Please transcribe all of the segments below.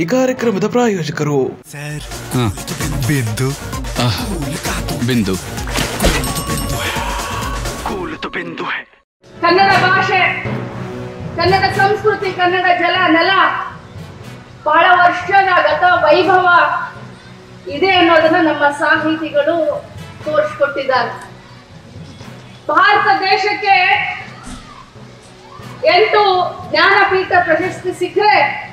ಈ ಕಾರ್ಯಕ್ರಮದ ಪ್ರಾಯೋಜಕರು. ಸರ್. ಬಿಂದು. ಬಿಂದು. ಕನ್ನಡ ಭಾಷೆ ಕನ್ನಡ ಸಂಸ್ಕೃತಿ ಕನ್ನಡ ಜಲ ನೆಲ ಬಹಳ ವರ್ಷದ ಗತ ವೈಭವ ಇದೆ ಅನ್ನೋದನ್ನ ನಮ್ಮ ಸಾಹಿತಿಗಳು ತೋರಿಸ್ಕೊಟ್ಟಿದ್ದಾರೆ. ಭಾರತ ದೇಶಕ್ಕೆ ಎಂಟು ಜ್ಞಾನಪೀಠ ಪ್ರಶಸ್ತಿ ಸಿಕ್ಕರೆ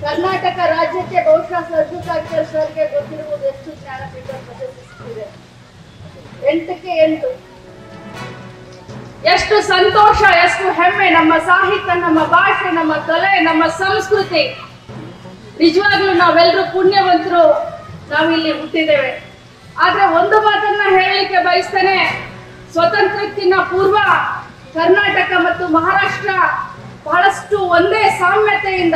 ಕರ್ನಾಟಕ ರಾಜ್ಯಕ್ಕೆ ಬಹುಶಃ ಸರ್ಜುಕಾಚಾರ್ಯ ಸರ್ಗೆ ಗೊತ್ತಿರುವುದು ಎಷ್ಟು ಜ್ಞಾನಪೀಠ ಪ್ರಶಸ್ತಿ ಎಂಟಕ್ಕೆ ಎಂಟು. ಎಷ್ಟು ಸಂತೋಷ, ಎಷ್ಟು ಹೆಮ್ಮೆ, ನಮ್ಮ ಸಾಹಿತ್ಯ, ನಮ್ಮ ಭಾಷೆ, ನಮ್ಮ ಕಲೆ, ನಮ್ಮ ಸಂಸ್ಕೃತಿ. ನಿಜವಾಗ್ಲೂ ನಾವೆಲ್ಲರೂ ಪುಣ್ಯವಂತರು, ನಾವಿಲ್ಲಿ ಹುಟ್ಟಿದ್ದೇವೆ. ಆದ್ರೆ ಒಂದು ಮಾತನ್ನ ಹೇಳಲಿಕ್ಕೆ ಬಯಸ್ತೇನೆ. ಸ್ವತಂತ್ರಕ್ಕಿಂತ ಪೂರ್ವ ಕರ್ನಾಟಕ ಮತ್ತು ಮಹಾರಾಷ್ಟ್ರ ಬಹಳಷ್ಟು ಒಂದೇ ಸಾಮ್ಯತೆಯಿಂದ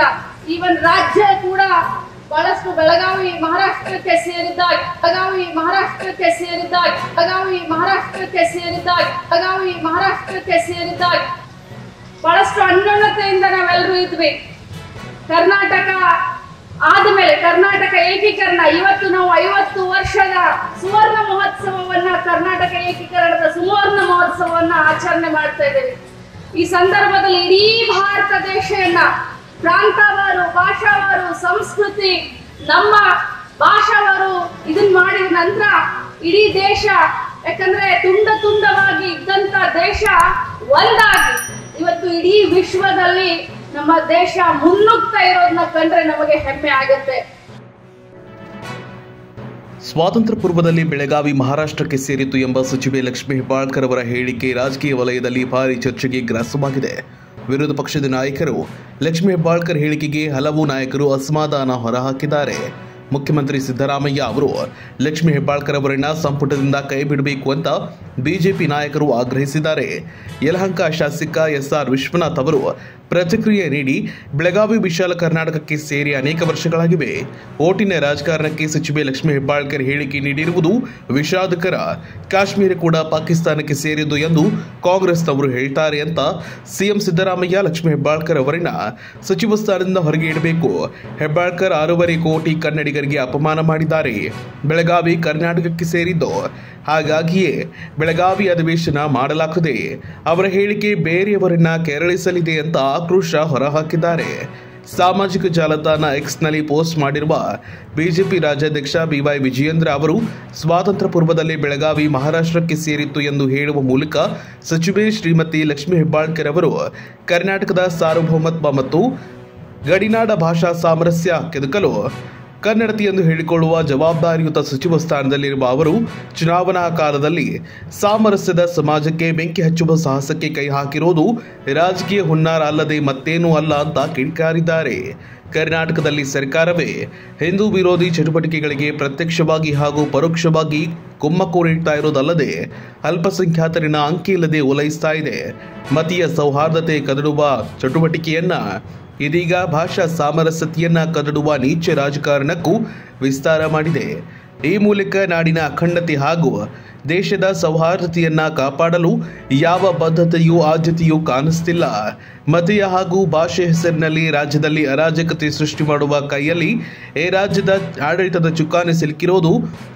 ಈವನ್ ರಾಜ್ಯ ಕೂಡ ಬಹಳಷ್ಟು ಬೆಳಗಾವಿ ಮಹಾರಾಷ್ಟ್ರಕ್ಕೆ ಸೇರಿದ್ದಾಗ, ಬೆಳಗಾವಿ ಮಹಾರಾಷ್ಟ್ರಕ್ಕೆ ಸೇರಿದ್ದಾಗ, ಬೆಳಗಾವಿ ಮಹಾರಾಷ್ಟ್ರಕ್ಕೆ ಸೇರಿದ್ದಾಗ, ಬೆಳಗಾವಿ ಮಹಾರಾಷ್ಟ್ರಕ್ಕೆ ಸೇರಿದ್ದಾಗ. ಬಹಳಷ್ಟು ಅನ್ಯೋನ್ಯತೆಯಿಂದ ನಾವೆಲ್ಲರೂ ಇದ್ವಿ. ಕರ್ನಾಟಕ ಆದಮೇಲೆ, ಕರ್ನಾಟಕ ಏಕೀಕರಣ, ಇವತ್ತು ನಾವು ಐವತ್ತು ವರ್ಷದ ಸುವರ್ಣ ಮಹೋತ್ಸವವನ್ನ, ಕರ್ನಾಟಕ ಏಕೀಕರಣದ ಸುವರ್ಣ ಮಹೋತ್ಸವವನ್ನ ಆಚರಣೆ ಮಾಡ್ತಾ ಇದ್ದೇವೆ. ಈ ಸಂದರ್ಭದಲ್ಲಿ ಇಡೀ ಭಾರತ ದೇಶವನ್ನ ಪ್ರಾಂತವಾರು, ಭಾಷಾವರು, ಸಂಸ್ಕೃತಿ, ನಮ್ಮ ಭಾಷಾವರು ಇದನ್ ಮಾಡಿದ ನಂತರ ಇಡೀ ದೇಶ ಯಾಕಂದ್ರೆ ತುಂಡ ತುಂಡವಾಗಿ ಇದ್ದಂತ ದೇಶ ಒಂದಾಗಿ. ಇವತ್ತು ಇಡೀ ವಿಶ್ವದಲ್ಲಿ ನಮ್ಮ ದೇಶ ಮುನ್ನುಗ್ತಾ ಇರೋದನ್ನ ಕಂಡ್ರೆ ನಮಗೆ ಹೆಮ್ಮೆ ಆಗುತ್ತೆ. ಸ್ವಾತಂತ್ರ್ಯ ಪೂರ್ವದಲ್ಲಿ ಬೆಳಗಾವಿ ಮಹಾರಾಷ್ಟ್ರಕ್ಕೆ ಸೇರಿತು ಎಂಬ ಸಚಿವೆ ಲಕ್ಷ್ಮೀ ಹೆಬ್ಬಾಳ್ಕರ್ ಅವರ ಹೇಳಿಕೆ ರಾಜಕೀಯ ವಲಯದಲ್ಲಿ ಭಾರಿ ಚರ್ಚೆಗೆ ಗ್ರಾಸವಾಗಿದೆ. ವಿರೋಧ ಪಕ್ಷದ ನಾಯಕರು ಲಕ್ಷ್ಮೀ ಹೆಬ್ಬಾಳ್ಕರ್ ಹೇಳಿಕೆಗೆ ಹಲವು ನಾಯಕರು ಅಸಮಾಧಾನ ಹೊರಹಾಕಿದ್ದಾರೆ. ಮುಖ್ಯಮಂತ್ರಿ ಸಿದ್ದರಾಮಯ್ಯ ಅವರು ಲಕ್ಷ್ಮೀ ಹೆಬ್ಬಾಳ್ಕರ್ ಅವರನ್ನ ಸಂಪುಟದಿಂದ ಕೈ ಬಿಡಬೇಕು ಅಂತ ಬಿಜೆಪಿ ನಾಯಕರು ಆಗ್ರಹಿಸಿದ್ದಾರೆ. ಯಲಹಂಕ ಶಾಸಕ ಎಸ್ಆರ್ ವಿಶ್ವನಾಥ್ ಅವರು ಪ್ರತಿಕ್ರಿಯೆ ನೀಡಿ, ಬೆಳಗಾವಿ ವಿಶಾಲ ಕರ್ನಾಟಕಕ್ಕೆ ಸೇರಿ ಅನೇಕ ವರ್ಷಗಳಾಗಿವೆ. ಓಟಿನ ರಾಜಕಾರಣಕ್ಕೆ ಸಚಿವೆ ಲಕ್ಷ್ಮೀ ಹೆಬ್ಬಾಳ್ಕರ್ ಹೇಳಿಕೆ ನೀಡಿರುವುದು ವಿಷಾದಕರ. ಕಾಶ್ಮೀರ ಕೂಡ ಪಾಕಿಸ್ತಾನಕ್ಕೆ ಸೇರಿದ್ದು ಎಂದು ಕಾಂಗ್ರೆಸ್ನವರು ಹೇಳ್ತಾರೆ ಅಂತ ಸಿಎಂ ಸಿದ್ದರಾಮಯ್ಯ ಲಕ್ಷ್ಮೀ ಹೆಬ್ಬಾಳ್ಕರ್ ಅವರನ್ನ ಸಚಿವ ಸ್ಥಾನದಿಂದ ಹೊರಗೆ ಇಡಬೇಕು. ಹೆಬ್ಬಾಳ್ಕರ್ ಆರೂವರೆ ಕೋಟಿ ಕನ್ನಡಿಗರಿಗೆ ಅಪಮಾನ ಮಾಡಿದ್ದಾರೆ. ಬೆಳಗಾವಿ, ಕರ್ನಾಟಕಕ್ಕೆ ಸೇರಿದ್ದು. ಹಾಗಾಗಿಯೇ ಬೆಳಗಾವಿ ಅಧಿವೇಶನ ಮಾಡಲಾಗದೆ ಅವರ ಹೇಳಿಕೆ ಬೇರೆಯವರನ್ನ ಕೆರಳಿಸಲಿದೆ ಅಂತ ಆಕ್ರೋಶ ಹೊರಹಾಕಿದ್ದಾರೆ. ಸಾಮಾಜಿಕ ಜಾಲತಾಣ ಎಕ್ಸ್ನಲ್ಲಿ ಪೋಸ್ಟ್ ಮಾಡಿರುವ ಬಿಜೆಪಿ ರಾಜ್ಯಾಧ್ಯಕ್ಷ ಬಿವೈ ವಿಜಯೇಂದ್ರ ಅವರು ಸ್ವಾತಂತ್ರ್ಯ ಪೂರ್ವದಲ್ಲಿ ಬೆಳಗಾವಿ, ಮಹಾರಾಷ್ಟ್ರಕ್ಕೆ ಸೇರಿತ್ತು ಎಂದು ಹೇಳುವ ಮೂಲಕ ಸಚಿವೆ ಶ್ರೀಮತಿ ಲಕ್ಷ್ಮೀ ಹೆಬ್ಬಾಳ್ಕರ್ ಅವರು ಕರ್ನಾಟಕದ ಸಾರ್ವಭೌಮತ್ವ ಮತ್ತು ಗಡಿನಾಡ ಭಾಷಾ ಸಾಮರಸ್ಯ ಕೆದಕಲು ಕನ್ನಡತಿ ಎಂದು ಹೇಳಿಕೊಳ್ಳುವ ಜವಾಬ್ದಾರಿಯುತ ಸಚಿವ ಸ್ಥಾನದಲ್ಲಿರುವ ಅವರು ಚುನಾವಣಾ ಕಾಲದಲ್ಲಿ ಸಾಮರಸ್ಯದ ಸಮಾಜಕ್ಕೆ ಬೆಂಕಿ ಹಚ್ಚುವ ಸಾಹಸಕ್ಕೆ ಕೈ ಹಾಕಿರೋದು ರಾಜಕೀಯ ಹುನ್ನಾರ ಅಲ್ಲದೆ ಮತ್ತೇನೂ ಅಲ್ಲ ಅಂತ ಕಿಡಿಕಾರಿದ್ದಾರೆ. ಕರ್ನಾಟಕದಲ್ಲಿ ಸರ್ಕಾರವೇ ಹಿಂದೂ ವಿರೋಧಿ ಚಟುವಟಿಕೆಗಳಿಗೆ ಪ್ರತ್ಯಕ್ಷವಾಗಿ ಹಾಗೂ ಪರೋಕ್ಷವಾಗಿ ಕುಮ್ಮಕ್ಕು ನೀಡ್ತಾ ಇರೋದಲ್ಲದೆ ಅಲ್ಪಸಂಖ್ಯಾತರಿನ ಅಂಕಿ ಇಲ್ಲದೆ ಓಲೈಸ್ತಾ ಇದೆ. ಮತೀಯ ಸೌಹಾರ್ದತೆ ಕದಡುವ ಚಟುವಟಿಕೆಯನ್ನ ಇದೀಗ ಭಾಷಾ ಸಾಮರಸ್ಯತೆಯನ್ನ ಕದಡುವ ನೀಚ ರಾಜಕಾರಣಕ್ಕೂ ವಿಸ್ತಾರ ಮಾಡಿದೆ. ಈ ಮೂಲಕ ನಾಡಿನ ಅಖಂಡತೆ ಹಾಗೂ ದೇಶದ ಸೌಹಾರ್ದತೆಯನ್ನ ಕಾಪಾಡಲು ಯಾವ ಬದ್ಧತೆಯೂ ಆದ್ಯತೆಯೂ ಕಾಣಿಸ್ತಿಲ್ಲ. ಮತೀಯ ಹಾಗೂ ಭಾಷೆ ಹೆಸರಿನಲ್ಲಿ ರಾಜ್ಯದಲ್ಲಿ ಅರಾಜಕತೆ ಸೃಷ್ಟಿ ಮಾಡುವ ಕೈಯಲ್ಲಿ ಈ ರಾಜ್ಯದ ಆಡಳಿತದ ಚುಕ್ಕಾಣಿ ಸಿಲುಕಿರೋದು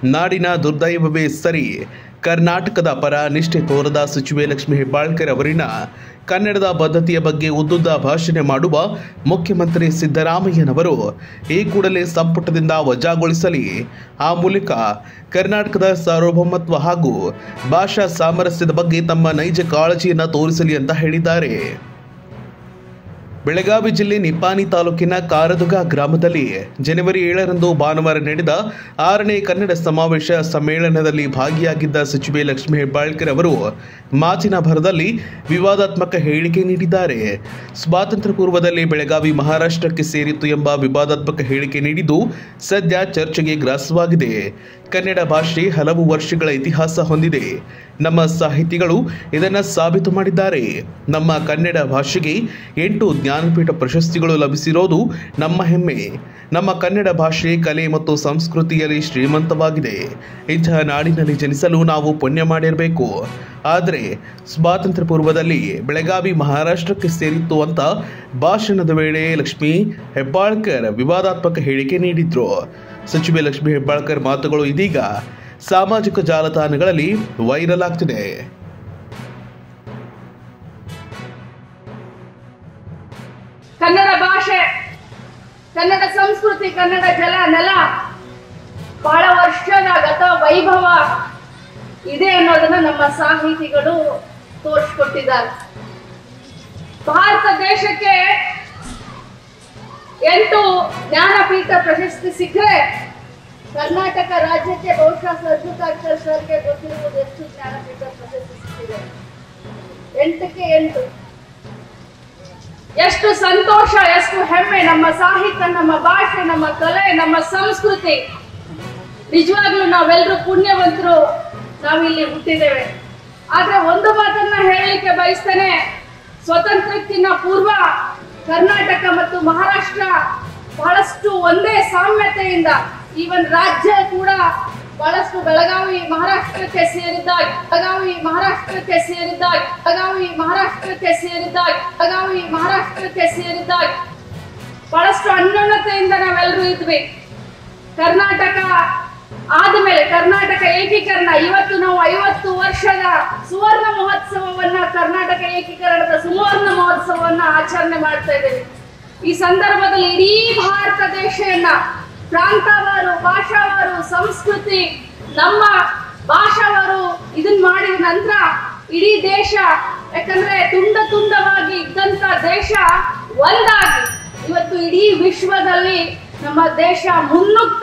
ನಾಡಿನ ದುರ್ದೈವವೇ ಸರಿ. ಕರ್ನಾಟಕದ ಪರ ನಿಷ್ಠೆ ತೋರದ ಸಚಿವೆ ಲಕ್ಷ್ಮೀ ಹೆಬ್ಬಾಳ್ಕರ್ ಅವರಿನ ಕನ್ನಡದ ಬದ್ಧತೆಯ ಬಗ್ಗೆ ಉದ್ದುದ್ದ ಭಾಷಣ ಮಾಡುವ ಮುಖ್ಯಮಂತ್ರಿ ಸಿದ್ದರಾಮಯ್ಯನವರು ಈ ಕೂಡಲೇ ಸಂಪುಟದಿಂದ ವಜಾಗೊಳಿಸಲಿ. ಆ ಮೂಲಕ ಕರ್ನಾಟಕದ ಸಾರ್ವಭೌಮತ್ವ ಹಾಗೂ ಭಾಷಾ ಸಾಮರಸ್ಯದ ಬಗ್ಗೆ ತಮ್ಮ ನೈಜ ಕಾಳಜಿಯನ್ನು ತೋರಿಸಲಿ ಅಂತ ಹೇಳಿದ್ದಾರೆ. ಬೆಳಗಾವಿ ಜಿಲ್ಲೆ ನಿಪ್ಪಾನಿ ತಾಲೂಕಿನ ಕಾರದುಗ ಗ್ರಾಮದಲ್ಲಿ ಜನವರಿ ಏಳರಂದು ಭಾನುವಾರ ನಡೆದ ಆರನೇ ಕನ್ನಡ ಸಮಾವೇಶ ಸಮ್ಮೇಳನದಲ್ಲಿ ಭಾಗಿಯಾಗಿದ್ದ ಸಚಿವೆ ಲಕ್ಷ್ಮೀ ಹೆಬ್ಬಾಳ್ಕರ್ ಅವರು ಮಾತಿನ ಭರದಲ್ಲಿ ವಿವಾದಾತ್ಮಕ ಹೇಳಿಕೆ ನೀಡಿದ್ದಾರೆ. ಸ್ವಾತಂತ್ರ್ಯ ಪೂರ್ವದಲ್ಲಿ ಬೆಳಗಾವಿ ಮಹಾರಾಷ್ಟ್ರಕ್ಕೆ ಸೇರಿತ್ತು ಎಂಬ ವಿವಾದಾತ್ಮಕ ಹೇಳಿಕೆ ನೀಡಿದ್ದು ಸದ್ಯ ಚರ್ಚೆಗೆ ಗ್ರಾಸವಾಗಿದೆ. ಕನ್ನಡ ಭಾಷೆ ಹಲವು ವರ್ಷಗಳ ಇತಿಹಾಸ ಹೊಂದಿದೆ. ನಮ್ಮ ಸಾಹಿತಿಗಳು ಇದನ್ನು ಸಾಬೀತು ಮಾಡಿದ್ದಾರೆ. ನಮ್ಮ ಕನ್ನಡ ಭಾಷೆಗೆ ಎಂಟು ಜ್ಞಾನಪೀಠ ಪ್ರಶಸ್ತಿಗಳು ಲಭಿಸಿರೋದು ನಮ್ಮ ಹೆಮ್ಮೆ. ನಮ್ಮ ಕನ್ನಡ ಭಾಷೆ, ಕಲೆ ಮತ್ತು ಸಂಸ್ಕೃತಿಯಲ್ಲಿ ಶ್ರೀಮಂತವಾಗಿದೆ. ಇಂತಹ ನಾಡಿನಲ್ಲಿ ಜನಿಸಲು ನಾವು ಪುಣ್ಯ ಮಾಡಿರಬೇಕು. ಆದರೆ ಸ್ವಾತಂತ್ರ್ಯ ಪೂರ್ವದಲ್ಲಿ ಬೆಳಗಾವಿ ಮಹಾರಾಷ್ಟ್ರಕ್ಕೆ ಸೇರಿತ್ತು ಅಂತ ಭಾಷಣದ ವೇಳೆ ಲಕ್ಷ್ಮೀ ಹೆಬ್ಬಾಳ್ಕರ್ ವಿವಾದಾತ್ಮಕ ಹೇಳಿಕೆ ನೀಡಿದ್ರು. ಸಚಿವೆ ಲಕ್ಷ್ಮೀ ಹೆಬ್ಬಾಳ್ಕರ್ ಮಾತುಗಳು ಇದೀಗ ಸಾಮಾಜಿಕ ಜಾಲತಾಣಗಳಲ್ಲಿ ವೈರಲ್ ಆಗ್ತಿದೆ. ಕನ್ನಡ ಭಾಷೆ, ಕನ್ನಡ ಸಂಸ್ಕೃತಿ, ಕನ್ನಡ ಜಲ, ನೆಲ ಬಹಳ ವರ್ಷದ ಗತ ವೈಭವ ಇದೆ ಅನ್ನೋದನ್ನ ನಮ್ಮ ಸಾಹಿತಿಗಳು ತೋರಿಸ್ಕೊಟ್ಟಿದ್ದಾರೆ. ಭಾರತ ದೇಶಕ್ಕೆ ಎಂಟು ಜ್ಞಾನಪೀಠ ಪ್ರಶಸ್ತಿ ಸಿಕ್ಕರೆ ಕರ್ನಾಟಕ ರಾಜ್ಯಕ್ಕೆ ಬಹುಶಃ ಸರ್ಜುಕಾಚಾರ್ಯ ಸರ್ಗೆ ಗೊತ್ತಿರುವುದು ಎಷ್ಟು ಜ್ಞಾನಪೀಠ ಪ್ರಶಸ್ತಿ ಸಿಕ್ಕಿದೆ. ಎಂಟಕ್ಕೆ ಎಂಟು. ಎಷ್ಟು ಸಂತೋಷ, ಎಷ್ಟು ಹೆಮ್ಮೆ, ನಮ್ಮ ಸಾಹಿತ್ಯ, ನಮ್ಮ ಭಾಷೆ, ನಮ್ಮ ಕಲೆ, ನಮ್ಮ ಸಂಸ್ಕೃತಿ. ನಿಜವಾಗ್ಲೂ ನಾವೆಲ್ಲರೂ ಪುಣ್ಯವಂತರು, ನಾವಿಲ್ಲಿ ಹುಟ್ಟಿದ್ದೇವೆ. ಆದ್ರೆ ಒಂದು ಮಾತನ್ನ ಹೇಳಲಿಕ್ಕೆ ಬಯಸ್ತೇನೆ, ಸ್ವತಂತ್ರಕ್ಕಿನ್ನ ಪೂರ್ವ ಕರ್ನಾಟಕ ಮತ್ತು ಮಹಾರಾಷ್ಟ್ರ ಬಹಳಷ್ಟು ಒಂದೇ ಸಾಮ್ಯತೆಯಿಂದ ಈವನ್ ರಾಜ್ಯ ಕೂಡ ಬಹಳಷ್ಟು ಬೆಳಗಾವಿ ಮಹಾರಾಷ್ಟ್ರಕ್ಕೆ ಸೇರಿದ್ದಾಗ, ಬೆಳಗಾವಿ ಮಹಾರಾಷ್ಟ್ರಕ್ಕೆ ಸೇರಿದ್ದಾಗ, ಬೆಳಗಾವಿ ಮಹಾರಾಷ್ಟ್ರಕ್ಕೆ ಸೇರಿದ್ದಾಗ, ಬೆಳಗಾವಿ ಮಹಾರಾಷ್ಟ್ರಕ್ಕೆ ಸೇರಿದ್ದಾಗ ಬಹಳಷ್ಟು ಅನ್ಯೋನ್ಯತೆಯಿಂದ ನಾವೆಲ್ಲರೂ ಇದ್ವಿ. ಕರ್ನಾಟಕ ಆದ್ಮೇಲೆ ಕರ್ನಾಟಕ ಏಕೀಕರಣ. ಇವತ್ತು ನಾವು ಐವತ್ತು ವರ್ಷದ ಸುವರ್ಣ ಮಹೋತ್ಸವವನ್ನ, ಕರ್ನಾಟಕ ಏಕೀಕರಣದ ಸುವರ್ಣ ಮಹೋತ್ಸವವನ್ನ ಆಚರಣೆ ಮಾಡ್ತಾ ಇದ್ದೇವೆ. ಈ ಸಂದರ್ಭದಲ್ಲಿ ಇಡೀ ಭಾರತ ದೇಶವನ್ನ ಪ್ರಾಂತವಾರು, ಭಾಷಾವಾರು, ಸಂಸ್ಕೃತಿ, ನಮ್ಮ ಭಾಷಾವಾರು ಇದನ್ನ ಮಾಡಿದ ನಂತರ ಇಡೀ ದೇಶ, ಯಾಕಂದ್ರೆ ತುಂಡ ತುಂಡವಾಗಿ ಇದ್ದಂತ ದೇಶ ಒಂದಾಗಿ. ಇವತ್ತು ಇಡೀ ವಿಶ್ವದಲ್ಲಿ ನಮ್ಮ ದೇಶ ಮುನ್ನುಗ್ತಾ